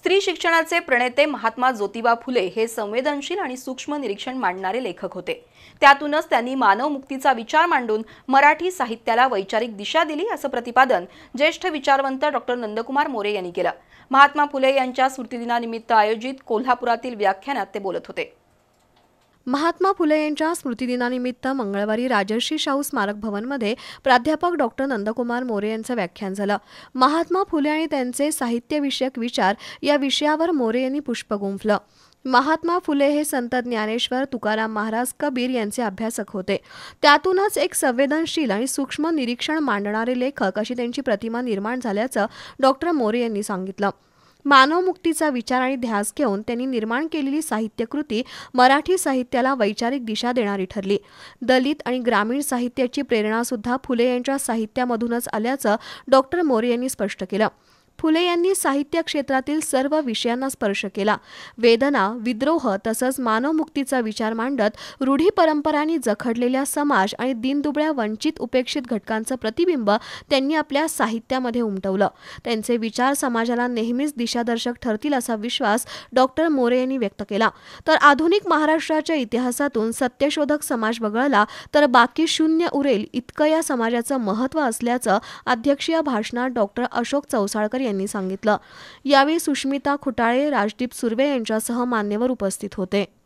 स्त्री शिक्षणाचे प्रणेते महात्मा ज्योतिबा फुले हे संवेदनशील आणि सूक्ष्म निरीक्षण मांडणारे लेखक होते. त्यातूनच त्यांनी मानव मुक्तीचा विचार मांडून मराठी साहित्याला वैचारिक दिशा दिली असं प्रतिपादन ज्येष्ठ विचारवंत डॉक्टर नंदकुमार मोरे यांनी केलं. महात्मा फुले यांच्या स्मृतिदिनानिमित्त आयोजित कोल्हापुरातील व्याख्यानात ते बोलत होते. महात्मा फुले यांच्या स्मृतिदिनानिमित्त मंगळवारी राजर्षी शाहू स्मारक भवनमध्ये प्राध्यापक डॉक्टर नंदकुमार मोरे यांचं व्याख्यान झालं. महात्मा फुले आणि त्यांचे साहित्यविषयक विचार या विषयावर मोरे यांनी पुष्प गुंफलं. महात्मा फुले हे संत ज्ञानेश्वर तुकाराम महाराज कबीर यांचे अभ्यासक होते. त्यातूनच एक संवेदनशील आणि सूक्ष्म निरीक्षण मांडणारे लेखक अशी त्यांची प्रतिमा निर्माण झाल्याचं डॉक्टर मोरे यांनी सांगितलं. मानवमुक्तीचा विचार आणि ध्यास घेऊन त्यांनी निर्माण केलेली साहित्यकृती मराठी साहित्याला वैचारिक दिशा देणारी ठरली. दलित आणि ग्रामीण साहित्याची प्रेरणासुद्धा फुले यांच्या साहित्यामधूनच आल्याचं डॉक्टर मोरे यांनी स्पष्ट केलं. फुले यांनी साहित्य क्षेत्रातील सर्व विषयांना स्पर्श केला. वेदना विद्रोह तसंच मानवमुक्तीचा विचार मांडत रूढी परंपरांनी जखडलेल्या समाज आणि दिनदुबळ्या वंचित उपेक्षित घटकांचं प्रतिबिंब त्यांनी आपल्या साहित्यामध्ये उमटवलं. त्यांचे विचार समाजाला नेहमीच दिशादर्शक ठरतील असा विश्वास डॉक्टर मोरे यांनी व्यक्त केला. तर आधुनिक महाराष्ट्राच्या इतिहासातून सत्यशोधक समाज वगळला तर बाकी शून्य उरेल इतकं या समाजाचं महत्त्व असल्याचं अध्यक्षीय भाषणात डॉक्टर अशोक चौसाळकर यांनी सांगितलं. यावेळी सुष्मिता खुटाळे राजदीप सुर्वे यांच्यासह मान्यवर उपस्थित होते.